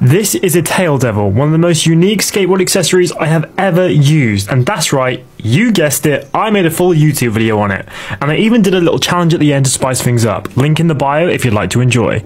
This is a Tail Devil, one of the most unique skateboard accessories I have ever used. And that's right, you guessed it, I made a full YouTube video on it. And I even did a little challenge at the end to spice things up. Link in the bio if you'd like to enjoy.